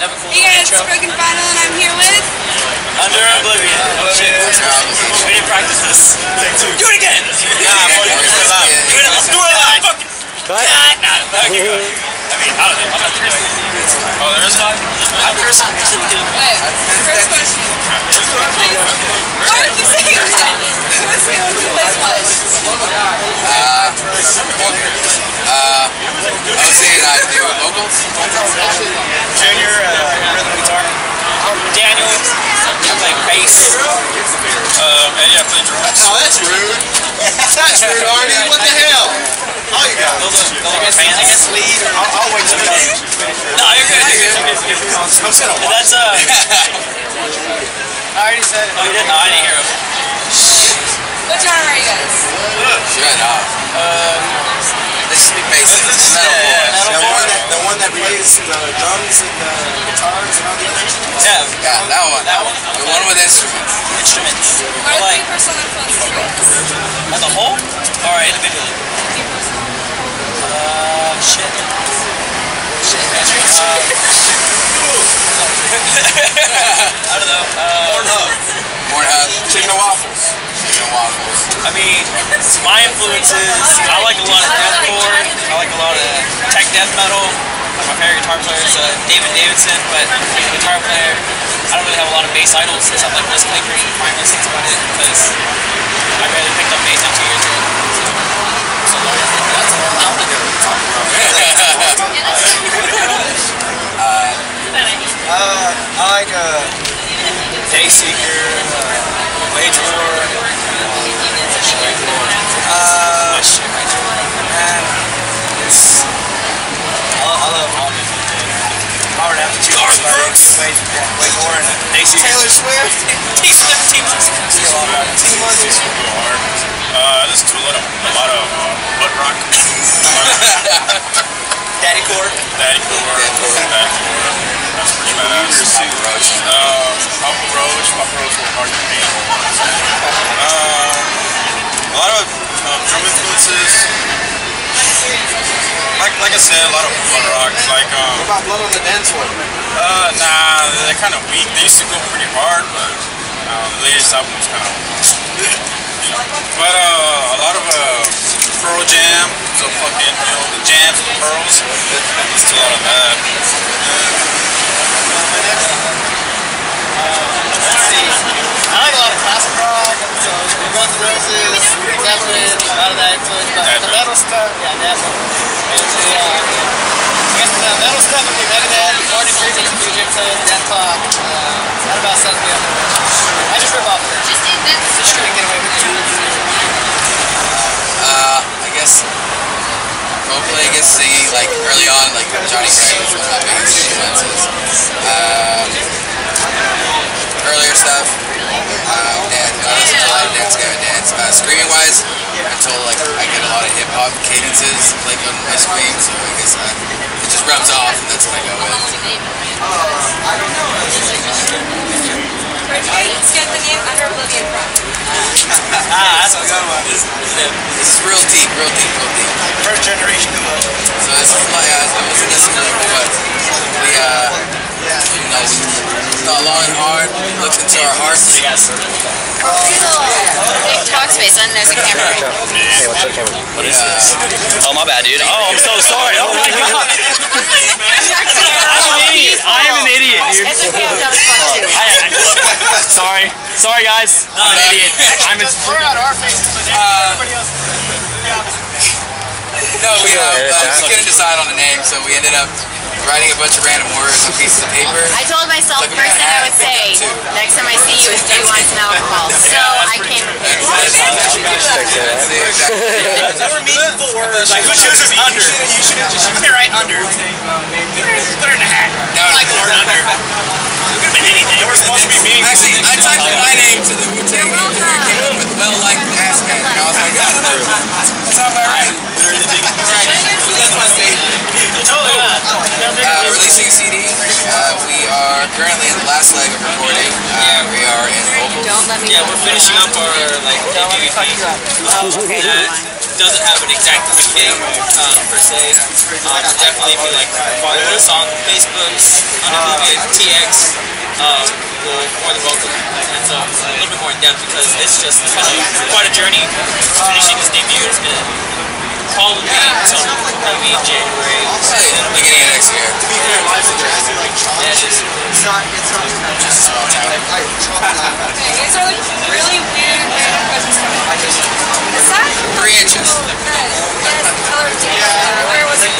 have a cool Hey guys, it's intro. Broken Vinyl and I'm here with... Under Oblivion. Oh, shit. We didn't practice this. Do it again! Nah, boy, do it live. Do it, let's do it live! Fuck it. Cut. Nah, nah, keep going. I mean, I don't know. I'm not the Oh, there is not? I'm Chris. Hey, first question. Why did you say that? What's the place was? I was saying I do vocals. Junior, uh, rhythm guitar. Daniel, play bass. Um, and yeah, play drums. Oh, that's rude. That's rude, Arnie. What the hell? You got are, those are fans. lead. I'll, I'll wait till No, you're good. You're good. You're good. That's, uh, I already said it. Oh, you didn't? No, I didn't hear him. What genre are you guys? Shut up. Um, This is basic. It's metal. Yeah, The one, metalcore. the one that plays the drums and the guitars and all the others. Yeah, Yeah, that one. That one? The one with instruments. instruments. What are the personal influences on the whole? Or individually? Three personal. Uh, shit. Shit. I don't know. Uh, Pornhub. Pornhub. Chicken waffles. Chicken waffles. I mean, my influences, I like a lot of deathcore, I like a lot of tech death metal. My favorite guitar player is uh, David Davidson, but he's a guitar player. I don't really have a lot of bass idols except like Wes Clinkers and Primus, that's about it, because I barely picked up bass until two years old. So, that's all I'm allowed to do. Uh, I like uh, Dayseeker, uh, Wage War, uh, and it's, I, I love all music. Howard Aptitude. Wage, Wage War, and Dayseeker. Taylor Swift. T-Swift, T-Monster. See a lot about it. T-Money. Uh, I listen to a lot of, a lot of uh, butt rock. Daddy Core. Daddy Core. Daddy Core. That's pretty badass. Um, Papa Roach. Papa Roach was hard to beat. Um, a lot of um, drum influences. Like, like I said, a lot of butt rock. Like, um, What about Blood on the Dance Floor? uh, nah, they're kind of weak. They used to go pretty hard, but uh, the latest album was kind of. But uh, a lot of uh, Pearl Jam, so fucking, you know, the jams the pearls. It's a lot of that. I like a lot of classic rock, so Guns N' Roses, Zeppelin, the metal stuff, yeah, the, uh, I guess the metal stuff would be Gibson, Dethklok. Uh, that about sums me up. I just rip off of it. Just couldn't get away with it. Uh, I guess vocally, I guess singing like early on, like Johnny Craig was one of my biggest influences. Um, earlier stuff, uh, dance, I to a lot of Dance Dance. Uh, screaming wise, until like I get a lot of hip hop cadences like on my scream, so I guess uh, it just rubs off, and that's what I go with. Where'd you get the name Under Oblivion from? Ah, that's a good one. This is real deep, real deep, real deep. First generation of So this is like, uh, I wasn't listening, but we, uh, you know, we thought long and hard, looked into our hearts. Big talk space, and there's a camera. Hey, what's up, Cameron? What is this? Oh, my bad, dude. Oh, I'm so sorry. Oh, my God. I'm an idiot. I am an idiot, dude. It's okay, I've done fun too. I, sorry. Sorry, guys. I'm an idiot. I'm a... We're on our faces, but everybody else... No, we, uh, uh, we couldn't decide on a name, so we ended up writing a bunch of random words on pieces of paper. I told myself the first thing I would say next time I see you is, do you want some alcohol? So I came prepared. That's the exact Never meaningful words. Like, who chooses under? You should have just put right under. Put her in a hat. No, I like the word under. Could have been anything. It was supposed to be meaningful. Actually, I typed in my name to the Yeah, we're finishing up our like PvP. Um, that doesn't have an exact thing uh, per se. Um, so definitely if you like follow us on Facebooks under the TX, um, we'll more than welcome. And so a little bit more in depth because it's just been a, quite a journey. Finishing this debut has been probably until maybe January. Hey, beginning of next year. Yeah, it's just It's not, it's not Just a small town. Okay, these are like really weird, weird questions coming. What's that? Three inches. Oh, yes, color yeah. Where was it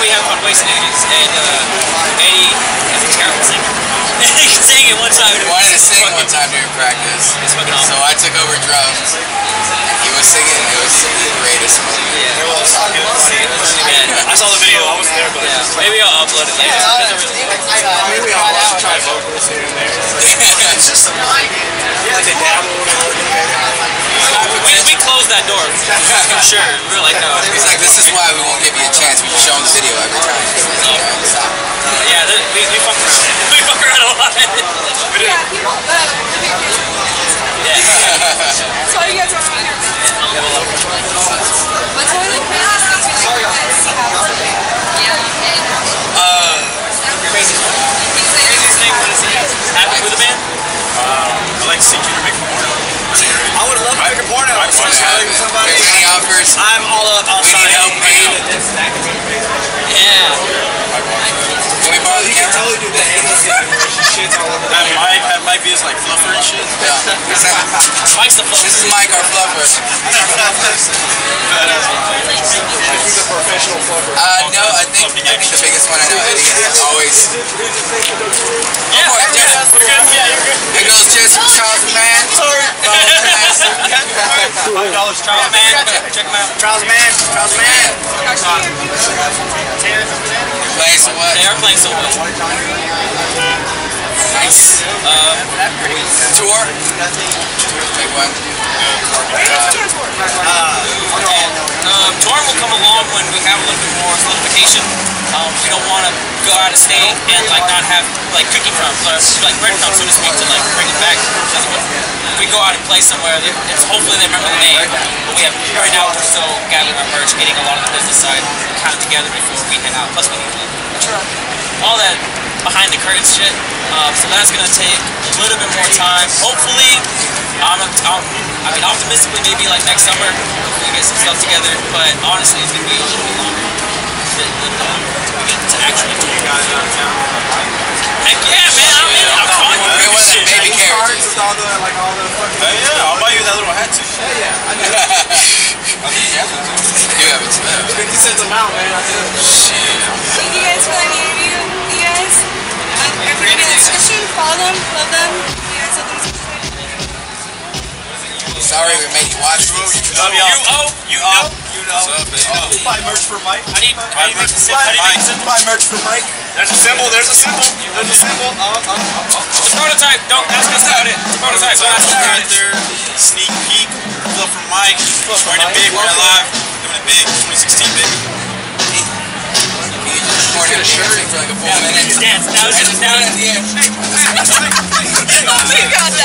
we have called Wasted Idiots, and uh, Eddie is a terrible singer. he sang it one time. and it wanted to was sing one time during practice. It's fucking So. I took over drums. And he was singing. And it was the greatest moment. Yeah, I saw the video. I was there, but yeah. Maybe I'll upload it later. It doesn't Maybe I'll try vocals here and there. it's just a Like they that door for sure. We were like, no. He's like, this is why we won't give you a chance. We show him the video every time. Yeah, th- we, we fuck around. We fuck around a lot. Yeah, people, uh, Yeah. that's why you guys are somebody. If any offers, I'm all up. I'll we sign need help now. Yeah. Can we borrow the totally do that. That mic, that mic is like fluffer and shit. Yeah. Mike's the This is Mike, our fluffer. He's a professional fluffer. Uh, no, I think, I think the biggest one I know Eddie is always. Yeah, Oh, yeah, yeah. we're good. Yeah, you're good. Here goes Jesse Charles Man. Sorry. Five dollars, Charles man. Check him out. Charles Man. Charles Man. Playing some what? They are playing so well. Nice. Um, Tour. Big one. um, touring will come along when we have a little bit more solidification. Um, we don't want to go out of state and like not have like cookie crumbs, or, like breadcrumbs, so to speak, to like bring it back. Because we go out and play somewhere, it's hopefully they remember the name. But we have right now we're still gathering our merch, getting a lot of the business side kind of together before we head out. Plus we need to all that behind the curtains shit. Um, so that's gonna take a little bit more time. Hopefully, I'm, I'm, I mean, optimistically maybe like next summer we get some stuff together. But honestly, it's gonna be a little bit longer than, than uh, we get to actually do. Heck yeah, man! I'm in. I'm fine with It wasn't shit. baby carrots. With all the, like all the fucking. Hey, yeah, I'll buy you that little hat too. You have it. uh, 50 cents a mount, man. I do. Thank you guys for letting me interview you guys. Um, everything in the description. Follow them. Love them. You guys love them. Sorry we made you watch this. Love y'all. You oh, you uh, know. You know. What's up, baby? Buy merch for Mike. I need, I need to make the symbol. I need to make the symbol. Buy merch for Mike. There's a symbol, there's a symbol. There's a symbol. Uh, uh, the prototype. Don't ask us about it. The prototype. Don't ask us about it. there. Sneak peek. Flip from Mike. We're in it big. We're live. Doing it big. 2016, baby. Just recorded a shirt for like a full minute. Dance. That was just, was, At the end. Oh you got that.